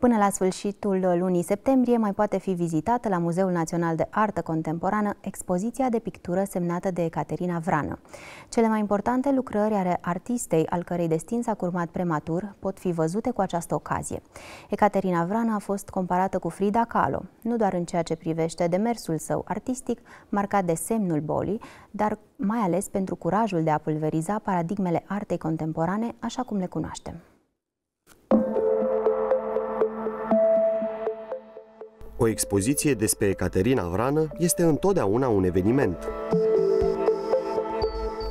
Până la sfârșitul lunii septembrie mai poate fi vizitată la Muzeul Național de Artă Contemporană expoziția de pictură semnată de Ecaterina Vrană. Cele mai importante lucrări ale artistei, al cărei destin s-a curmat prematur, pot fi văzute cu această ocazie. Ecaterina Vrană a fost comparată cu Frida Kahlo, nu doar în ceea ce privește demersul său artistic, marcat de semnul bolii, dar mai ales pentru curajul de a pulveriza paradigmele artei contemporane așa cum le cunoaștem. O expoziție despre Ecaterina Vrană este întotdeauna un eveniment.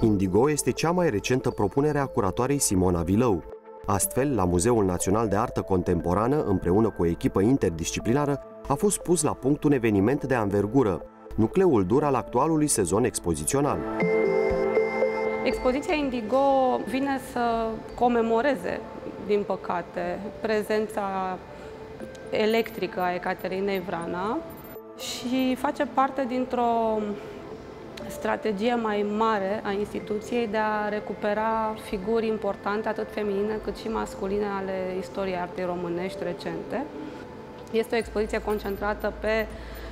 Indigo este cea mai recentă propunere a curatoarei Simona Vilău. Astfel, la Muzeul Național de Artă Contemporană, împreună cu o echipă interdisciplinară, a fost pus la punct un eveniment de anvergură, nucleul dur al actualului sezon expozițional. Expoziția Indigo vine să comemoreze, din păcate, prezența electrică a Ecaterinei Vrana și face parte dintr-o strategie mai mare a instituției de a recupera figuri importante, atât feminine cât și masculine, ale istoriei artei românești recente. Este o expoziție concentrată pe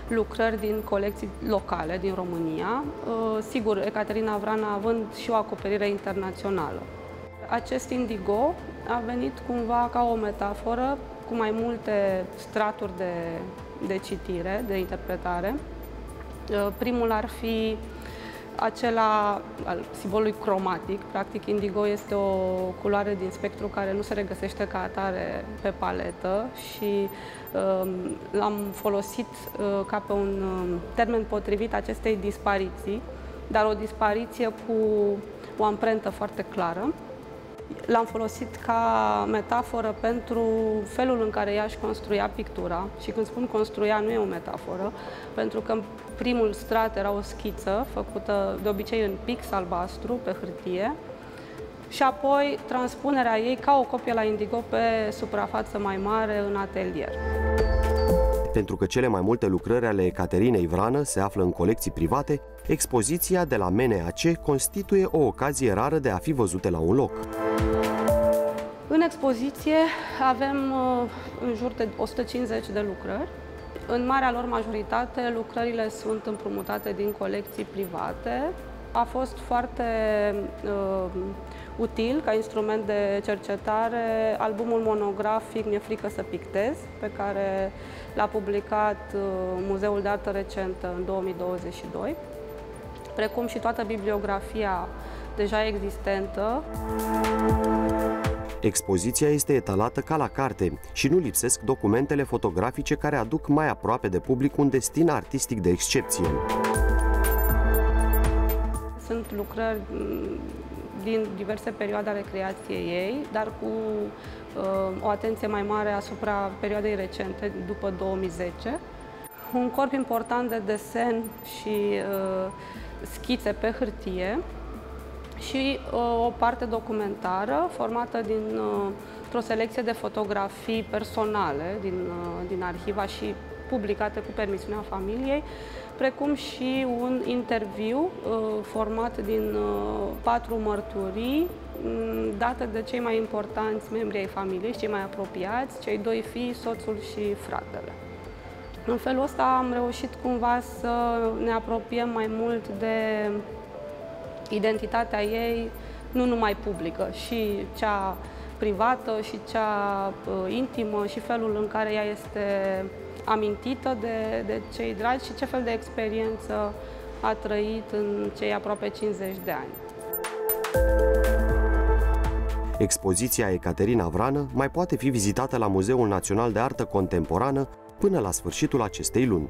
lucrări din colecții locale din România, uh, sigur, Ecaterina Vrana având și o acoperire internațională. Acest indigo a venit cumva ca o metaforă cu mai multe straturi de, de citire, de interpretare. Uh, primul ar fi acela al simbolului cromatic. Practic, indigo este o culoare din spectru care nu se regăsește ca atare pe paletă și um, l-am folosit uh, ca pe un um, termen potrivit acestei dispariții, dar o dispariție cu o amprentă foarte clară. L-am folosit ca metaforă pentru felul în care ea își construia pictura și când spun construia nu e o metaforă, pentru că primul strat era o schiță făcută de obicei în pix albastru pe hârtie și apoi transpunerea ei ca o copie la indigo pe suprafață mai mare în atelier. Pentru că cele mai multe lucrări ale Ecaterinei Vrană se află în colecții private, expoziția de la MNAC constituie o ocazie rară de a fi văzute la un loc. În expoziție avem uh, în jur de 150 de lucrări. În marea lor majoritate, lucrările sunt împrumutate din colecții private. A fost foarte uh, util ca instrument de cercetare albumul monografic Mi-e frică să pictez, pe care l-a publicat uh, Muzeul de Artă Recentă în 2022, precum și toată bibliografia deja existentă. Expoziția este etalată ca la carte și nu lipsesc documentele fotografice care aduc mai aproape de public un destin artistic de excepție. Sunt lucrări mm, din diverse perioade ale creației ei, dar cu uh, o atenție mai mare asupra perioadei recente, după 2010. Un corp important de desen și uh, schițe pe hârtie, și uh, o parte documentară formată din uh, o selecție de fotografii personale din, uh, din arhiva și publicate cu permisiunea familiei, precum și un interviu uh, format din uh, patru mărturii um, date de cei mai importanți membri ai familiei, cei mai apropiați, cei doi fii, soțul și fratele. În felul ăsta am reușit cumva să ne apropiem mai mult de identitatea ei nu numai publică, și cea privată, și cea uh, intimă, și felul în care ea este amintită de, de cei dragi și ce fel de experiență a trăit în cei aproape 50 de ani. Expoziția Ecaterina Vrană mai poate fi vizitată la Muzeul Național de Artă Contemporană până la sfârșitul acestei luni.